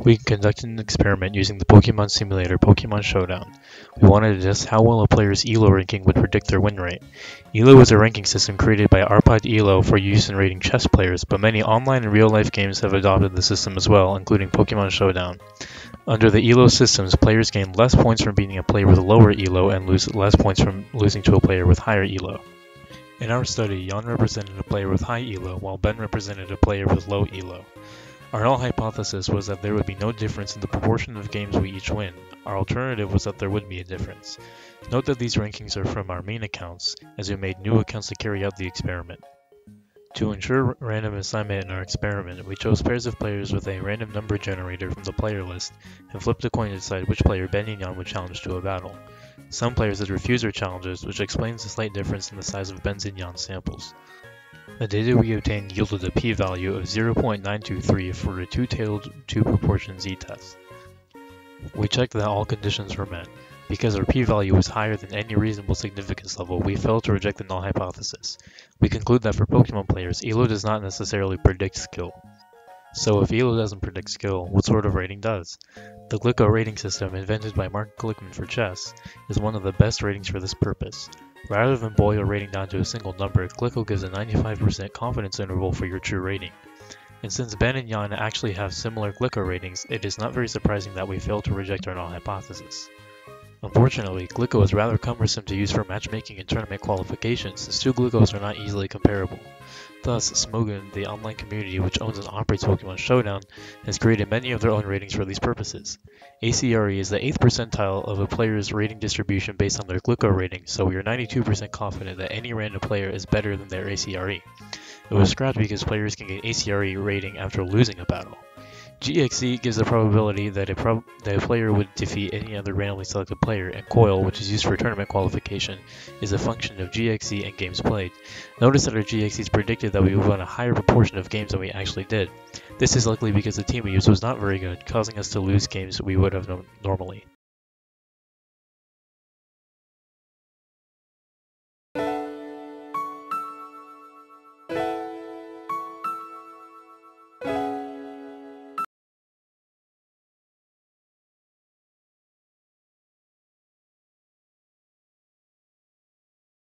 We conducted an experiment using the Pokemon simulator Pokemon Showdown. We wanted to test how well a player's ELO ranking would predict their win rate. ELO is a ranking system created by Arpad ELO for use in rating chess players, but many online and real-life games have adopted the system as well, including Pokemon Showdown. Under the ELO systems, players gain less points from beating a player with a lower ELO and lose less points from losing to a player with higher ELO. In our study, Jan represented a player with high ELO, while Ben represented a player with low ELO. Our null hypothesis was that there would be no difference in the proportion of games we each win. Our alternative was that there would be a difference. Note that these rankings are from our main accounts, as we made new accounts to carry out the experiment. To ensure random assignment in our experiment, we chose pairs of players with a random number generator from the player list and flipped a coin to decide which player Ben and would challenge to a battle. Some players had refused our challenges, which explains the slight difference in the size of Ben's samples. The data we obtained yielded a p-value of 0.923 for a two-tailed two-proportion z-test. We checked that all conditions were met. Because our p-value was higher than any reasonable significance level, we failed to reject the null hypothesis. We conclude that for Pokemon players, ELO does not necessarily predict skill. So if ELO doesn't predict skill, what sort of rating does? The Glicko rating system, invented by Mark Glickman for chess, is one of the best ratings for this purpose. Rather than boil a rating down to a single number, Glicko gives a 95% confidence interval for your true rating. And since Ben and Jan actually have similar Glicko ratings, it is not very surprising that we failed to reject our null hypothesis. Unfortunately, Glicko is rather cumbersome to use for matchmaking and tournament qualifications, since two Glickos are not easily comparable. Thus, Smogon, the online community which owns and operates Pokemon Showdown, has created many of their own ratings for these purposes. ACRE is the 8th percentile of a player's rating distribution based on their Glicko rating, so we are 92% confident that any random player is better than their ACRE. It was scrapped because players can get ACRE rating after losing a battle. GXE gives the probability that a, prob that a player would defeat any other randomly selected player, and COIL, which is used for tournament qualification, is a function of GXE and games played. Notice that our GXEs predicted that we would win a higher proportion of games than we actually did. This is likely because the team we used was not very good, causing us to lose games we would have normally.